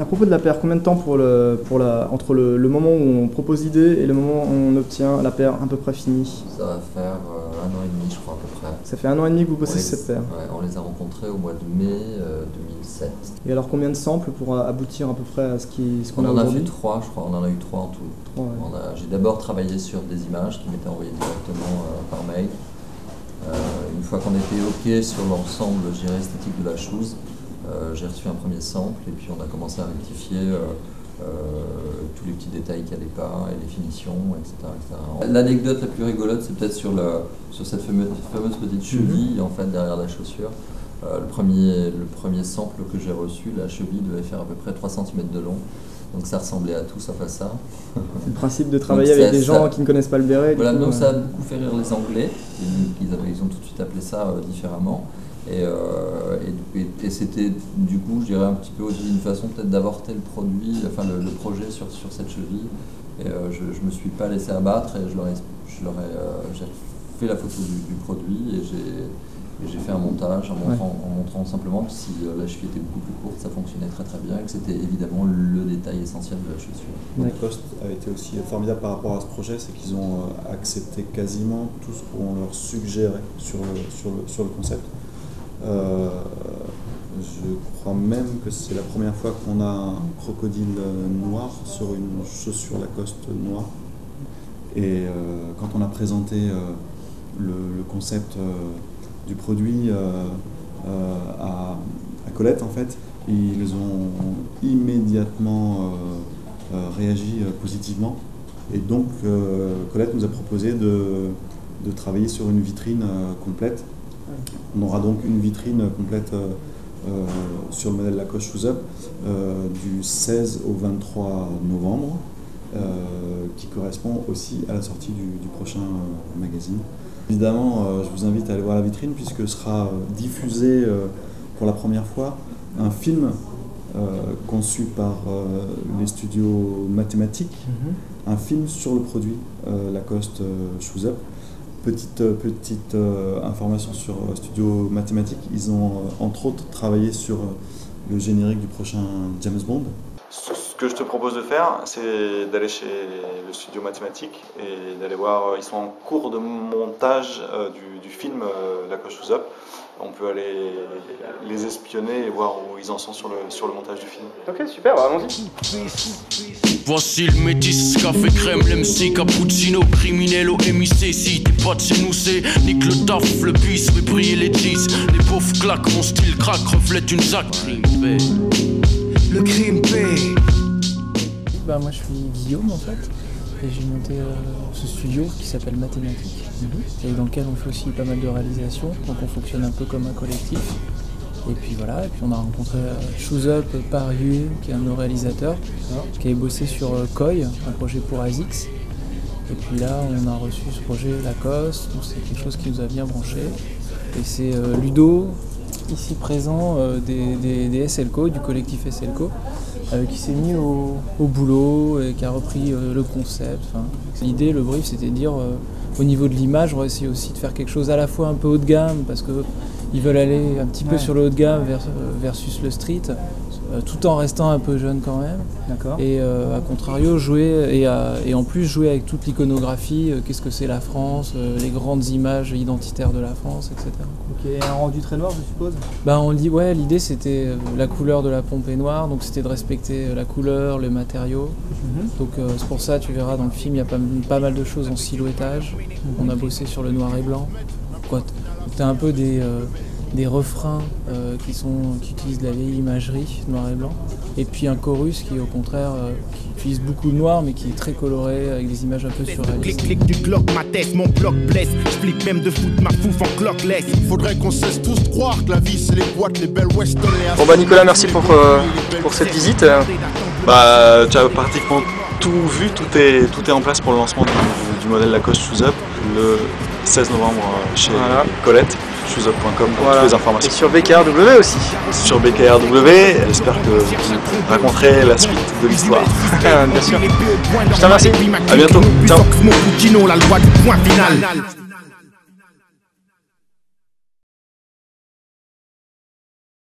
À propos de la paire, combien de temps pour le, pour la, entre le, le moment où on propose l'idée et le moment où on obtient la paire à peu près finie? Ça va faire euh, un an et demi, je crois, à peu près. Ça fait un an et demi que vous On bossez sur cette paire. ouais, on les a rencontrés au mois de mai euh, 2007. Et alors combien de samples pour euh, aboutir à peu près à ce qui- ce qu'on On a en a fait trois, je crois, on en a eu trois en tout. Ouais. On J'ai d'abord travaillé sur des images qui m'étaient envoyées directement euh, par mail. Euh, une fois qu'on était OK sur l'ensemble je esthétique de la chose, euh, j'ai reçu un premier sample et puis on a commencé à rectifier euh, euh, tous les petits détails qui n'allaient pas et les finitions, etc. etc. L'anecdote la plus rigolote, c'est peut-être sur, sur cette fameuse, fameuse petite cheville en fait derrière la chaussure. Euh, le, premier, le premier sample que j'ai reçu, la cheville devait faire à peu près 3 cm de long. Donc ça ressemblait à tout sauf à ça. C'est le principe de travailler avec des ça- gens qui ne connaissent pas le béret. Voilà, donc euh, ça a beaucoup fait rire les Anglais. Ils, ils avaient- ils ont tout de suite appelé ça euh, différemment. Et, euh, et- et- et c'était du coup, je dirais un petit peu aussi une façon peut-être d'avorter le produit, enfin le, le projet sur, sur cette cheville. Et euh, je ne me suis pas laissé abattre et je leur ai, je leur ai, euh, j'ai fait la photo du, du produit et j'ai et j'ai fait un montage en montrant, en montrant simplement que si la cheville était beaucoup plus courte, ça fonctionnait très très bien et que c'était évidemment le détail essentiel de la chaussure. Lacoste a été aussi formidable par rapport à ce projet, c'est qu'ils ont accepté quasiment tout ce qu'on leur suggérait sur le, sur le, sur le concept. Euh, je crois même que c'est la première fois qu'on a un crocodile euh, noir sur une chaussure Lacoste noire. Et euh, quand on a présenté le, concept du produit à, Colette, en fait, ils ont immédiatement réagi positivement. Et donc, Colette nous a proposé de, travailler sur une vitrine complète. On aura donc une vitrine complète euh, euh, sur le modèle Lacoste Shoes Up euh, du 16 au 23 novembre, euh, qui correspond aussi à la sortie du, du prochain magazine. Évidemment, je vous invite à aller voir la vitrine puisque sera diffusé pour la première fois un film conçu par les studios mathématiques, Mhm. un film sur le produit Lacoste Shoes Up. Petite, euh, petite euh, information sur euh, Studio Mathématiques, ils ont euh, entre autres travaillé sur euh, le générique du prochain James Bond. Ce que je te propose de faire, c'est d'aller chez le studio mathématique et d'aller voir. euh, Ils sont en cours de montage euh, du, du film euh, Lacoste Shoes Up. On peut aller les espionner et voir où ils en sont sur le, sur le montage du film. Ok, super, bah, allons-y. Voici le métis, café crème, l'MC, cappuccino, criminel au MIC. Si t'es pas de chez nous, c'est nique le taf, le bis, fait briller les jeans. Les pauvres claques, mon style craque, reflète une zac. Le crime paye. Bah, moi je suis Guillaume en fait et j'ai monté euh, ce studio qui s'appelle Mathématiques et dans lequel on fait aussi pas mal de réalisations donc on fonctionne un peu comme un collectif et puis voilà et puis on a rencontré euh, Shoes Up par qui est un de nos réalisateurs qui avait bossé sur euh, Koi un projet pour ASICS et puis là on a reçu ce projet Lacoste donc c'est quelque chose qui nous a bien branché et c'est euh, Ludo ici présent des, des, des SLCO du collectif SLCO qui s'est mis au, au boulot et qui a repris le concept. Enfin, L'idée, le brief, c'était de dire au niveau de l'image, on va essayer aussi de faire quelque chose à la fois un peu haut de gamme parce que ils veulent aller un petit peu sur le haut de gamme vers- versus le street, euh, tout en restant un peu jeune quand même. D'accord. Et euh, à contrario, jouer et, à- et en plus jouer avec toute l'iconographie, euh, qu'est-ce que c'est la France, euh, les grandes images identitaires de la France, etc. Ok, et un rendu très noir, je suppose? Bah on dit ouais l'idée c'était la couleur de la pompe est noire donc c'était de respecter la couleur, le matériau. Donc euh, c'est pour ça tu verras dans le film il y a pas, pas mal de choses en silhouettage. On a bossé sur le noir et blanc. Quoi, t- t'as un peu des, euh, des refrains euh, qui sont qui utilisent de la vieille imagerie noir et blanc. Et puis un chorus qui au contraire euh, qui utilise beaucoup de noir mais qui est très coloré avec des images un peu surréalistes. clic du Glock, ma tête, mon bloc blesse. J'flippe même de foutre ma fouf en clock-less. Faudrait qu'on cesse tous de croire que la vie c'est les boîtes, les belles Weston, les Bon bah Nicolas, merci pour, euh, pour cette visite. Bah, tu as pratiquement tout vu, tout est, tout est en place pour le lancement du, du modèle Lacoste Shoes Up le 16 novembre euh, chez Voilà. Colette, shoesup.com pour Voilà. toutes les Et informations. sur BKRW aussi. Sur BKRW, j'espère que vous raconterez la suite de l'histoire. Bien sûr. Je te remercie. À bientôt. Ciao.